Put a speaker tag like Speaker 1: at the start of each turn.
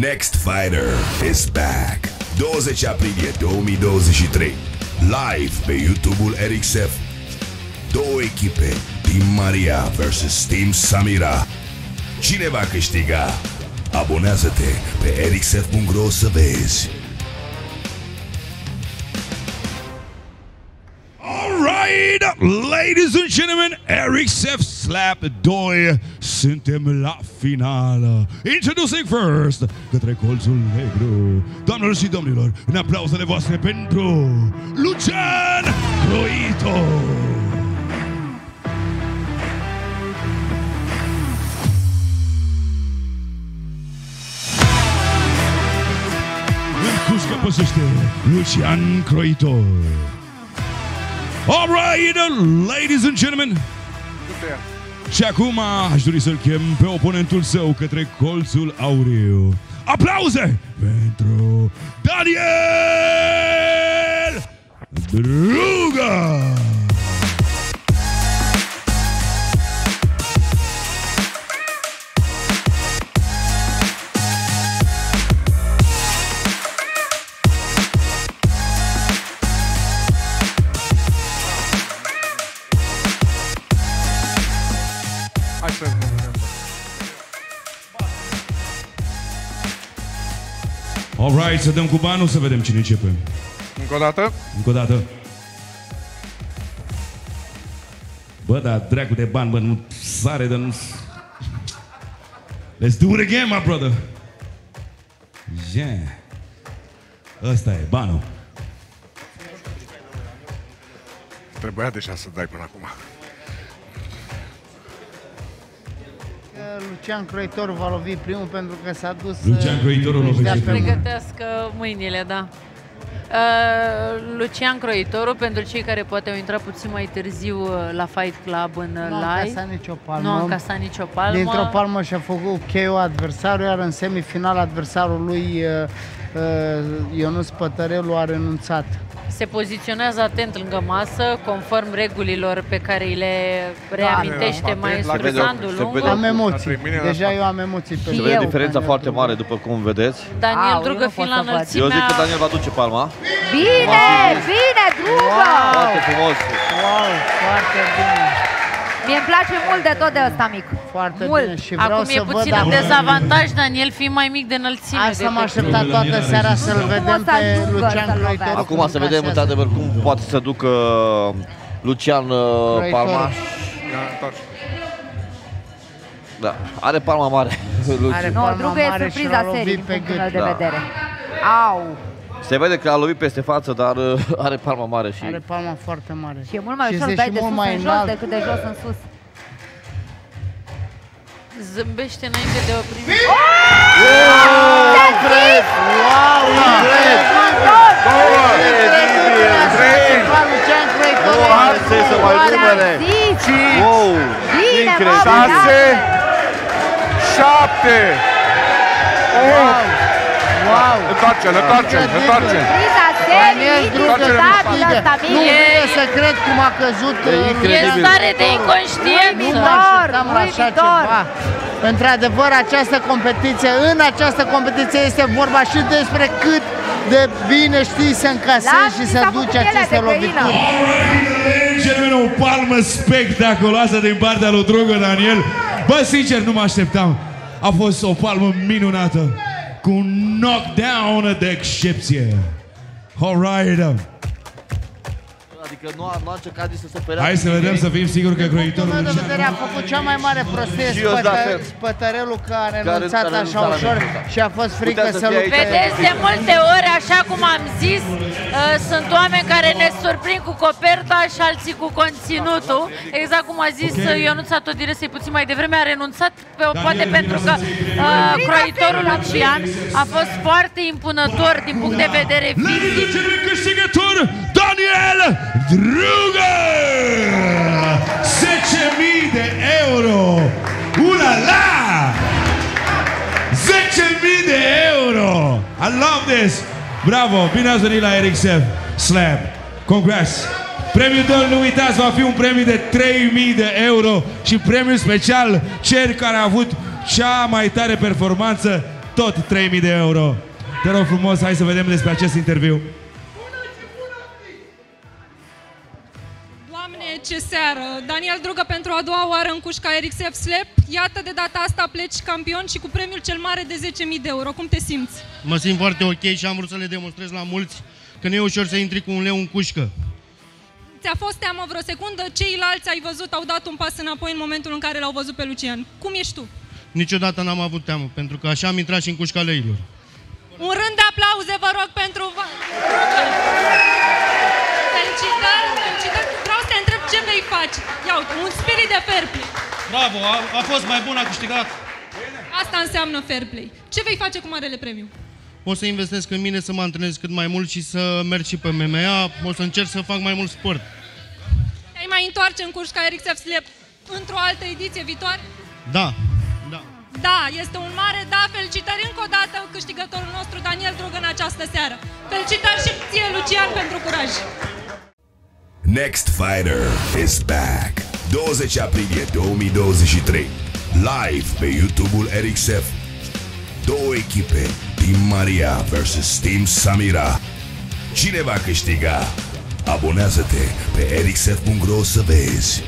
Speaker 1: Next Fighter is back. 20 aprilie 2023. Live pe YouTube-ul RXF. Două echipe, Team Maria vs Team Samira. Cine va câștiga? Abonează-te pe rxf.ro să vezi. Ladies and gentlemen, RXF Slap 2, suntem la finală. Introducing first, către colțul negru. Doamnelor și domnilor, în aplauzele voastre pentru Lucian Croito. În cușcă păsește Lucian Croitor. Alright, ladies and gentlemen, și acum aș dori să-l chem pe oponentul său către colțul auriu. Aplauze pentru Daniel Druga! Alright, să dăm cu banul să vedem cine începe.
Speaker 2: Încă o dată.
Speaker 1: Încă o dată. Bă, dar dracu de bani, bă, nu sare, dar nu... Let's do it again, my brother. Yeah. Ăsta e banul.
Speaker 2: Trebuia deja să dai până acum.
Speaker 3: Lucian Croitor va lovi primul pentru că s-a dus...
Speaker 1: Lucian
Speaker 3: uh,
Speaker 1: Croitorul
Speaker 3: își dea
Speaker 1: lovește
Speaker 3: pe
Speaker 1: primul.
Speaker 3: mână.
Speaker 4: Pregătească mâinile, da. Uh, Lucian Croitorul, pentru cei care poate au intrat puțin mai târziu uh, la Fight Club în uh,
Speaker 3: Nu a
Speaker 4: live.
Speaker 3: încasat nicio palmă.
Speaker 4: Nu a încasat nicio palmă.
Speaker 3: Dintr-o palmă și-a făcut KO adversarul, iar în semifinal adversarul lui uh, uh, Ionuț Pătărelu a renunțat.
Speaker 4: Se poziționează atent lângă masă, conform regulilor pe care îi le reamintește
Speaker 2: atent,
Speaker 4: maestru
Speaker 2: la
Speaker 5: vede-
Speaker 4: Sandu
Speaker 5: se
Speaker 4: Lungu.
Speaker 5: vede-
Speaker 3: Am emoții.
Speaker 2: La trei mine,
Speaker 3: Deja
Speaker 2: la
Speaker 3: eu am emoții pe
Speaker 4: Și
Speaker 5: Se
Speaker 3: lui.
Speaker 5: vede
Speaker 4: eu.
Speaker 5: diferența foarte mare, după cum vedeți.
Speaker 4: Daniel
Speaker 6: Au, eu
Speaker 4: Drugă
Speaker 6: nu
Speaker 4: fiind
Speaker 6: pot
Speaker 4: la
Speaker 6: să văd.
Speaker 5: Eu zic că
Speaker 4: înălțimea...
Speaker 5: Daniel va duce palma.
Speaker 6: Bine, bine, drugă!
Speaker 5: Foarte frumos.
Speaker 3: Wow, foarte bine.
Speaker 6: Mie îmi place mult de tot de ăsta mic.
Speaker 3: Foarte
Speaker 6: Mult.
Speaker 3: bine. Și vreau
Speaker 4: Acum
Speaker 3: să
Speaker 4: e
Speaker 3: văd
Speaker 4: puțin
Speaker 3: acum-
Speaker 4: în dezavantaj, Daniel fiind mai mic de înălțime.
Speaker 3: Asta
Speaker 4: decât-
Speaker 3: m-a așteptat toată seara să-l vedem
Speaker 6: o să
Speaker 3: pe
Speaker 6: ajungă
Speaker 3: Lucian
Speaker 6: să-l
Speaker 3: Croitor.
Speaker 6: lovească.
Speaker 5: Acum să vedem într-adevăr cum poate să ducă Lucian uh,
Speaker 3: Croitor.
Speaker 5: palma.
Speaker 2: Ia, întoarce.
Speaker 5: Da, are palma mare.
Speaker 3: Are
Speaker 6: Nu,
Speaker 3: palma
Speaker 6: drugă e
Speaker 3: mare și
Speaker 6: surpriza
Speaker 3: l-a lovit
Speaker 6: serii din
Speaker 3: pe
Speaker 6: punctul
Speaker 3: gât.
Speaker 6: meu de
Speaker 5: Da.
Speaker 6: vedere. Au!
Speaker 5: Se vede că a lovit peste față, dar uh, are palma mare și...
Speaker 3: Are palma foarte mare.
Speaker 6: Și e mult mai
Speaker 3: Și
Speaker 6: ușor să
Speaker 3: este
Speaker 6: dai
Speaker 3: și
Speaker 6: de
Speaker 3: mult
Speaker 6: sus
Speaker 3: mai
Speaker 6: în jos
Speaker 3: înalt.
Speaker 6: decât de jos în sus.
Speaker 4: Zâmbește înainte de oprimire.
Speaker 3: Wow,
Speaker 2: Incredibil! Trei!
Speaker 3: Lucian Croitor.
Speaker 5: Nu are ce să mai numere.
Speaker 6: Zici!
Speaker 5: Wow!
Speaker 6: Bine,
Speaker 5: Incredibil!
Speaker 6: mă,
Speaker 2: Șase! Șapte! Opt!
Speaker 3: Wow.
Speaker 2: Întoarce-l, întoarce-l, întoarce-l!
Speaker 6: Surpriza serii,
Speaker 3: Daniel Drugă
Speaker 6: indiscutabil ăsta
Speaker 3: Nu
Speaker 6: mic.
Speaker 3: vine să cred cum a căzut
Speaker 5: E
Speaker 3: uh,
Speaker 5: incredibil.
Speaker 4: E
Speaker 3: Lucian
Speaker 4: stare de
Speaker 3: Croitor.
Speaker 4: inconștiență.
Speaker 3: Nu mă așteptam la așa
Speaker 6: uimitor.
Speaker 3: ceva. Într-adevăr, această competiție, în această competiție este vorba și despre cât de bine știi să încasezi
Speaker 6: Lasă-mi
Speaker 3: și să
Speaker 6: să
Speaker 3: duci
Speaker 6: făcut ele
Speaker 3: aceste
Speaker 6: de găină.
Speaker 3: lovituri.
Speaker 1: Gentlemen, o palmă spectaculoasă din partea lui Drugă Daniel. Bă, sincer, nu mă așteptam. A fost o palmă minunată. Cu un knockdown de excepție. Alright.
Speaker 5: Adică nu a, nu a încercat nici să se perea.
Speaker 1: Hai să vedem, să fim siguri că
Speaker 3: Din punctul
Speaker 1: croitorul
Speaker 3: meu de
Speaker 1: Lucian
Speaker 3: vedere a făcut cea mai mare prostie
Speaker 5: Și eu, da, fel.
Speaker 3: spătărelul care a
Speaker 5: Care-
Speaker 3: renunțat
Speaker 5: care a
Speaker 3: așa
Speaker 5: renunțat la
Speaker 3: ușor
Speaker 5: mine, da.
Speaker 3: și a fost frică
Speaker 5: Putea să
Speaker 3: să
Speaker 5: fie
Speaker 3: lupte.
Speaker 5: aici.
Speaker 4: Vedeți, de multe ori, așa cum am zis, uh, sunt oameni care ne surprind cu coperta și alții cu conținutul. Exact cum a zis
Speaker 1: Ok.
Speaker 4: okay. Ionuț Atodire să puțin mai devreme, a renunțat, pe, poate pentru că uh, croitorul Lucian a fost foarte impunător din punct de vedere
Speaker 1: Ladies and
Speaker 4: fizic.
Speaker 1: Gentlemen, câștigător Daniel Drugă! 10.000 de euro! Ula la! 10.000 de euro! I love this! Bravo! Bine ați venit la RXF Slam! Congrats! Premiul de nu uitați, va fi un premiu de 3.000 de euro și premiul special cer care a avut cea mai tare performanță
Speaker 7: tot 3000 de euro. Te rog frumos, hai să vedem despre acest interviu.
Speaker 8: Ce seară! Daniel Drugă pentru a doua oară în cușca RXF Slap. Iată de data asta pleci campion și cu premiul cel mare de 10.000 de euro. Cum te simți?
Speaker 9: Mă simt foarte ok și am vrut să le demonstrez la mulți că nu e ușor să intri cu un leu în cușcă.
Speaker 8: Ți-a fost teamă vreo secundă? Ceilalți ai văzut au dat un pas înapoi în momentul în care l-au văzut pe Lucian. Cum ești tu?
Speaker 9: Niciodată n-am avut teamă, pentru că așa am intrat și în cușca leilor.
Speaker 8: Un rând de aplauze, vă rog, pentru... Va- Felicitări, felicitări. Vreau să te întreb ce vei face. Ia uite, un spirit de fair play.
Speaker 9: Bravo, a, a fost mai bun, a câștigat.
Speaker 8: Asta înseamnă fair play. Ce vei face cu marele premiu?
Speaker 9: O să investesc în mine, să mă antrenez cât mai mult și să merg și pe MMA. O să încerc să fac mai mult sport.
Speaker 8: Te-ai mai întoarce în curs ca RXF Slap într-o altă ediție viitoare?
Speaker 9: Da, da.
Speaker 8: Da, este un mare da. Felicitări încă o dată câștigătorul nostru, Daniel Drug, în această seară. Felicitări și ție, Lucian, pentru curaj.
Speaker 1: Next Fighter is back. 20 aprilie 2023. Live pe YouTube-ul RXF. Două echipe, Team Maria vs Team Samira. Cine va câștiga? Abonează-te pe rxf.ro să vezi.